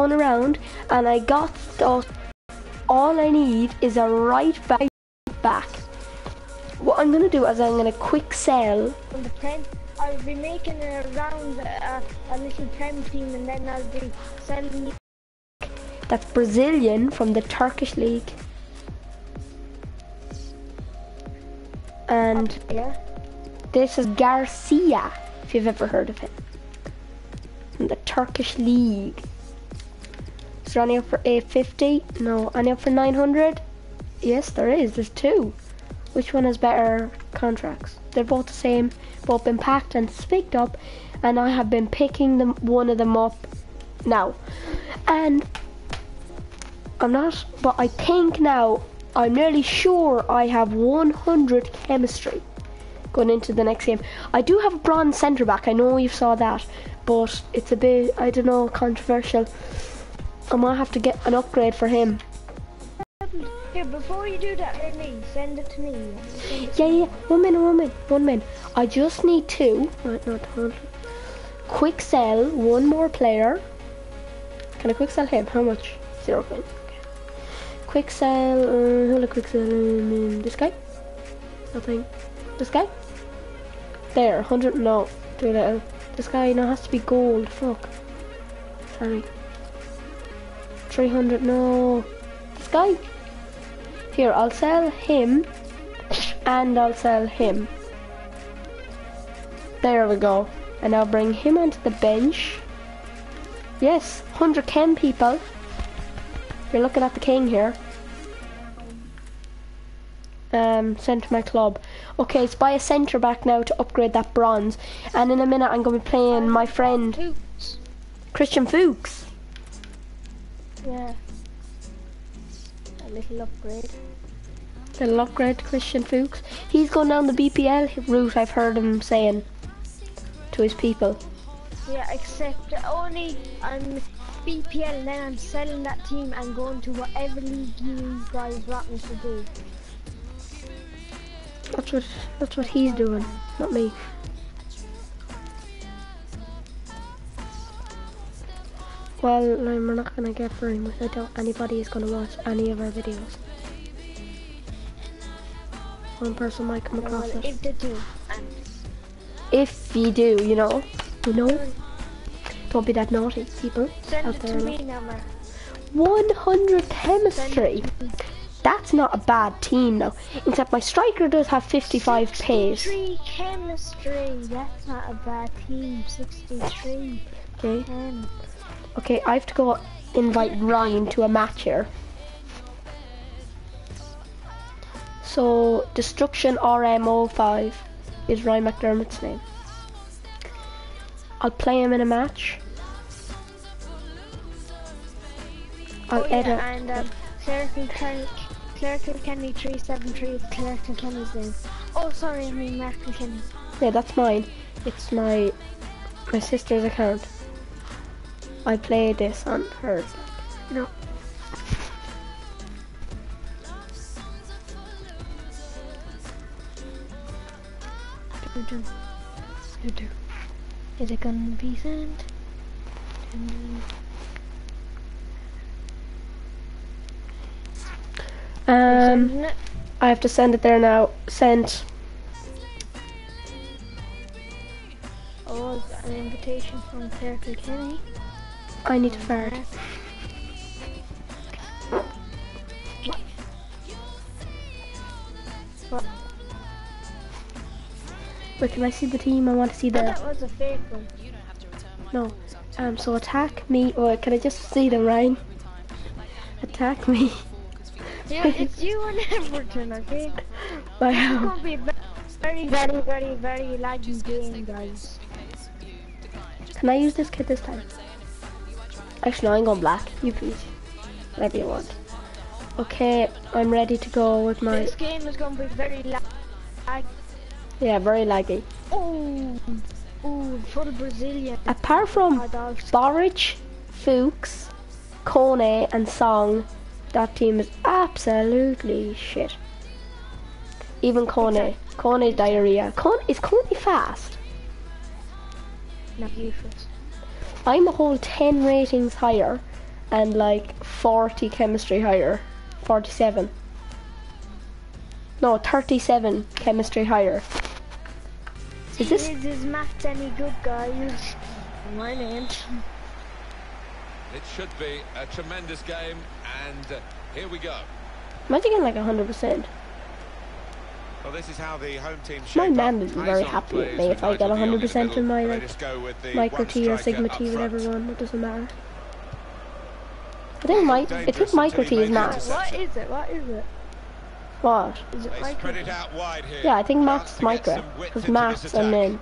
going around and I got stuff. All I need is a right back. back. What I'm gonna do is I'm gonna quick sell. On the prem, I'll be making a round uh, a little prem team, and then I'll be selling. That's Brazilian from the Turkish league. And Yeah. this is Garcia, if you've ever heard of him. From the Turkish league. Is there any up for 850? No. Any up for 900? Yes, there is. There's two. Which one has better contracts? They're both the same, both been packed and picked up, and I have been picking them one of them up now. And I'm not, but I think now I'm nearly sure I have 100 chemistry going into the next game. I do have a bronze centre back. I know you saw that, but it's a bit I don't know controversial. I might have to get an upgrade for him. Here, before you do that, let me send it to me. It Yeah, yeah. One minute, one minute, one minute. I just need two. Right, not one. Quick sell one more player. Can I quick sell him? How much? Zero coins. Okay. Quick sell. Uh, who will I quick sell? Um, this guy. Nothing. This guy. There, hundred. No, too little. This guy now has to be gold. Fuck. Sorry. Three hundred. No. This guy. Here, I'll sell him and I'll sell him. There we go. And I'll bring him onto the bench. Yes, 100 chem people. You're looking at the king here. Um, sent to my club. Okay, it's by a centre back now to upgrade that bronze. And in a minute I'm going to be playing my friend. Christian Fuchs. Yeah. A little upgrade. Little upgrade to Christian Fuchs. He's going down the BPL route I've heard him saying to his people. Yeah, except only I'm BPL, then I'm selling that team and going to whatever league you guys want me to do. That's what that's what he's doing, not me. Well, we're not gonna get very much. I doubt anybody is gonna watch any of our videos. One person might come across it. if they do, and If you do, you know, you know, don't be that naughty, people send out there. to me now, 100 chemistry. to. That's not a bad team, though. Except my striker does have 55 pace. 63 chemistry. That's not a bad team. 63. Okay. Um, Okay, I have to go invite Ryan to a match here. So, Destruction RMO5 is Ryan McDermott's name. I'll play him in a match. I'll oh yeah, edit. and um, Clerical Ken, Clerical Kenny 373 is Clerical Kenny's name. Oh, sorry, I mean Mark Kilkenny. Yeah, that's mine. It's my my sister's account. I play this on her. You know. Do, do, do, do. Is it gonna be sent? Um, I have to send it there now. Sent. Oh, an invitation from Clerical Kenny. I need to fart. What? Wait, can I see the team? I want to see Oh, the. that was a fake one. No. Um. So attack me, or can I just see the Ryan? Attack me. Yeah, it's you and Everton, okay? It's Wow. gonna be ve- very, very, very, very laggy game, guys. Can I use this kit this time? Actually, no, I'm going black. You please. Whatever you want. Okay, I'm ready to go with my. This game is gonna be very lag. Yeah, very laggy. Oh, oh, full Brazilian. Apart from. Boric, Fuchs, Kone, and Song, that team is absolutely shit. Even Kone. Kone's diarrhea. Kone, is Kone fast? Not useless. I'm a whole 10 ratings higher, and like 40 chemistry higher. 47. No, 37 chemistry higher. Is this? Is his maths any good, guys? Mine ain't. It should be a tremendous game, and uh, here we go. Imagine getting like 100%. Well, this is how the home team My man up. would be very happy with me if I get Nigel 100% in my, like, Let us go with the Micro T or Sigma T, whatever front. one, it doesn't matter. I think my, I think Micro T he is makes max. What is it? What is it? What? Is it They micro? it out wide here. Yeah, I think Chance max is micro. Because into max and attack. then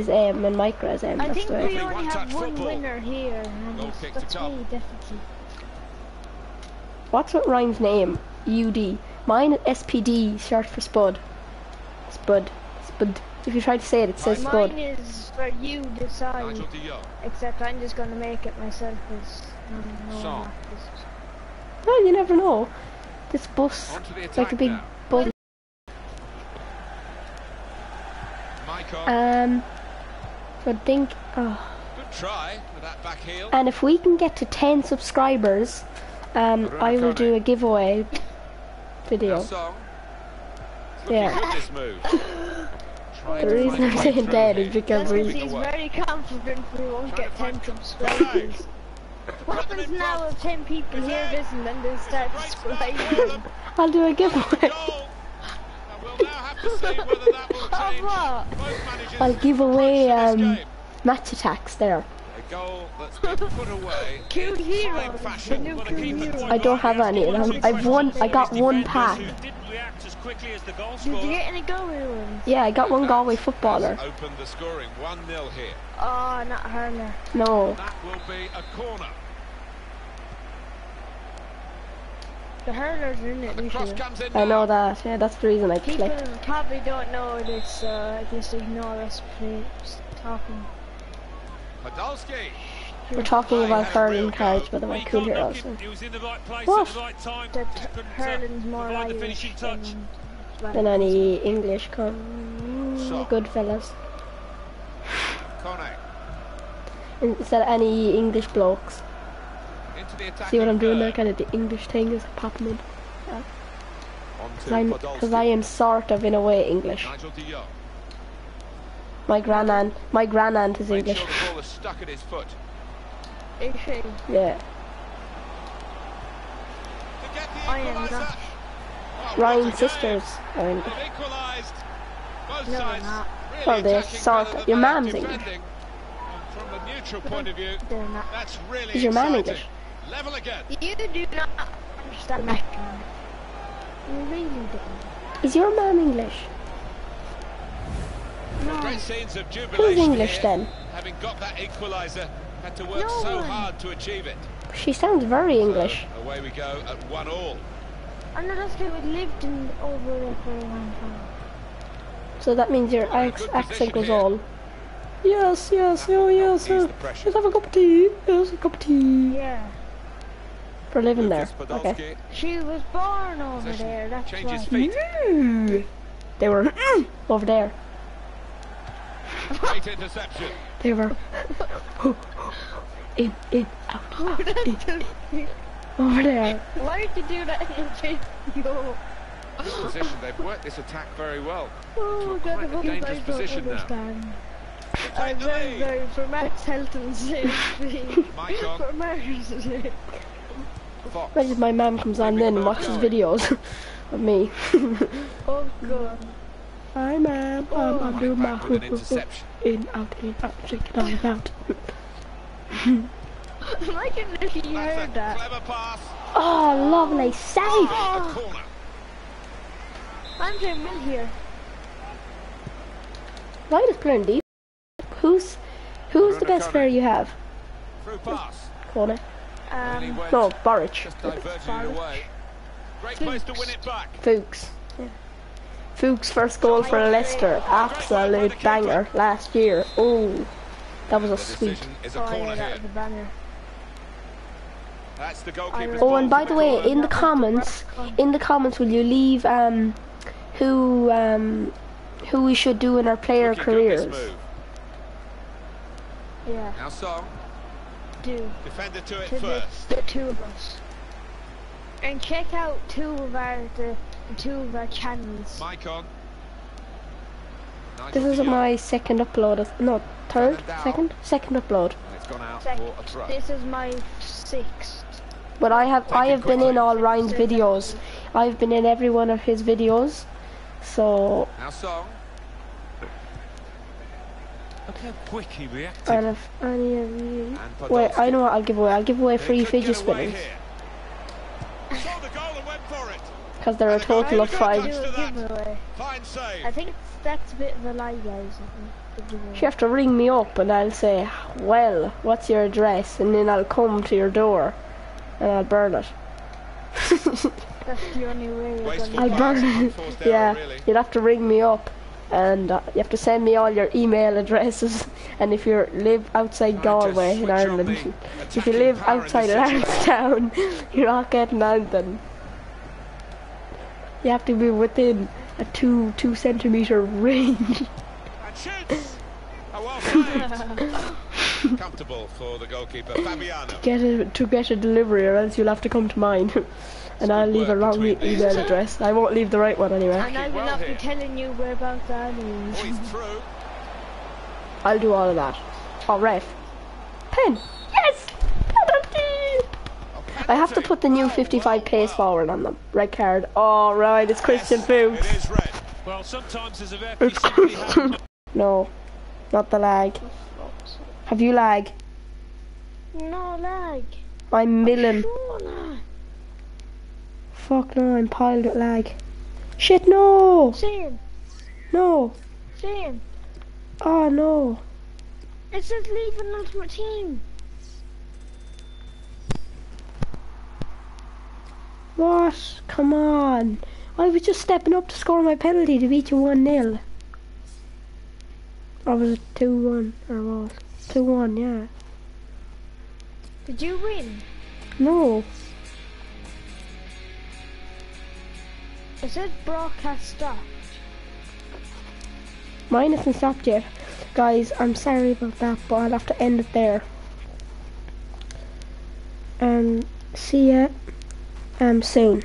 is M and micro is M. I think the we way. only one-touch have one football. winner here, and Goal it's- kick to that's me, definitely. What's with Ryan's name? UD. Mine is SPD, short for Spud. Spud. Spud. If you try to say it, it says Spud. Mine is for you decide. Nigel. Except I'm just gonna make it myself as no, no, Song. not this- Well, you never know. This bus, Onto like a big now. bus. Um, so I think, oh. Good try with that back heel. and if we can get to 10 subscribers, um, I will do a giveaway Now video. Song. Yeah. Looking good this move. The reason I'm saying through that here. is because That's we, because he's away. very confident we won't get 10 subscribers. What happens now if 10 people hear this and then they start subscribing? I'll do a giveaway. Goal. And we'll now have to see whether that will Of change what? both managers' I'll give away approach to this um, match attacks there. A goal that's been put away Cool in fine hero. The fashion. new But cool hero. I don't have any. I'm- I've won. I got one pack. Didn't as as Did you get any Galway ones? Yeah, I got one Galway footballer. Opened the scoring 1-0 here. Oh, not Hurler. No, That will be a corner. The Hurlers are in it The this cross year. comes in I know that. Yeah, that's the reason I People clicked. probably don't know this, uh, just ignore us play, talking. Podolski. We're talking about Had a hurling go. cards, by the way, cool heroes. He was in the right place What? at the right time. That Just couldn't, uh, more the finishing touch. than, Than any English con So. good fellas. Kone. Instead of any English blokes. Into the attack. See what I'm doing there? Kind of the English thing is popping in. Because I'm, because I am sort of in a way English. Nigel de Jong. My gran my gran aunt is Made English. sure the ball is stuck at his foot. Is? Yeah. To get the I am equaliser. not. Oh, what a Ryan's game. sisters are English. Both No, they're sides not. really Well, they're attacking sort better of- than your they man's English. from a neutral point of view, that's really Is your man exciting. English? Level again. You do not understand that. You really don't. Is your mum English? No. Great scenes of jubilation English here. then? Having got that equaliser, had to work No so one. hard to achieve it. She sounds very English. So, away we go at one all. I know that's because we lived in over there for a long time. So that means your in a ac- good accent position goes here. on. Yes, yes, oh will yes, help ease uh, let's have a cup of tea. Yes, a cup of tea. Yeah. For living there. Lucas Okay. She was born over Possession. there, that's why. feet. Mm. They were over there. Great interception. They were in, in, out, in, over there. Why did you do that in your video? This position, they've worked this attack very well. Oh, To God, quite I a hope dangerous guys don't position now. understand. Take I'm the very, very, for Max Helton's sake. Maicon. for Max' sake. Fox. Imagine my mum comes on then and watches videos of me. Oh, God. Hi, ma'am. Um, I'm doing my Back with an hoop, hoop, hoop. interception. In, out, in, out, shake it all about. Imagine if you That's a heard that. clever pass. Oh, lovely save. A corner. I'm playing mid here. Why is playing deep? Who's, who's the best player you have? Through pass. Corner. And he Um, No, Boric. just diverted it away. Great place to win it back. Fuchs. Yeah. Fuchs' first goal for Leicester. Absolute banger last year. Oh, that was a sweet. decision is a oh, yeah, that was a banner. That's the goalkeeper's Oh, and by the way, in the comments, in the comments, will you leave um, who um, who we should do in our player Looking careers? Yeah. Now Song. do Defender to it to the, first. the two of us. And check out two of our the, the two of our channels. Mike on. This is my second upload. No, third, second, second upload. It's gone out Sec- for a. This is my sixth. But I have I Take it have been in all Ryan's videos. I've been in every one of his videos. So Now Song. Look how quick he reacted. and if any of you And Wait, I know what I'll give away. I'll give away free could fidget get away spinners here. Saw the goal and went for it. Because there are a And a goal total of five. Touch to a that. giveaway. Fine save. I think that's a bit of a lie, guys. The giveaway. You have to ring me up and I'll say, well, what's your address? And then I'll come to your door and I'll burn it. That's the only way you're I'll burn it. yeah, really. you'll have to ring me up and uh, you have to send me all your email addresses. And if you live outside Galway in Ireland, if you live outside this of situation. You're not getting anything. You have to be within a two two centimeter range. And shoots. Well saved. Comfortable for the goalkeeper, Fabiano. get a, to get a delivery or else you'll have to come to mine and I'll leave a work wrong e- email two. address I won't leave the right one anyway And I will well not be telling you whereabouts that Oh, is. I'll do all of that oh ref pen yes penalty I have to put the new 55 pace forward on them red card. Oh right it's Christian Yes, Fuchs. It is red. Well, sometimes as a it's Christian no not the lag. Have you lag? No lag. I'm milling. Sure fuck no I'm piled with lag. Shit no! Same. no. Same. oh ah, no. It says leave an ultimate team. What? Come on. I was just stepping up to score my penalty to beat you 1 0. Or was it 2 1? Or what? 2 1, yeah. Did you win? No. Is it says broadcast stopped. Mine isn't stopped yet. Guys, I'm sorry about that, but I'll have to end it there. And see ya um, soon.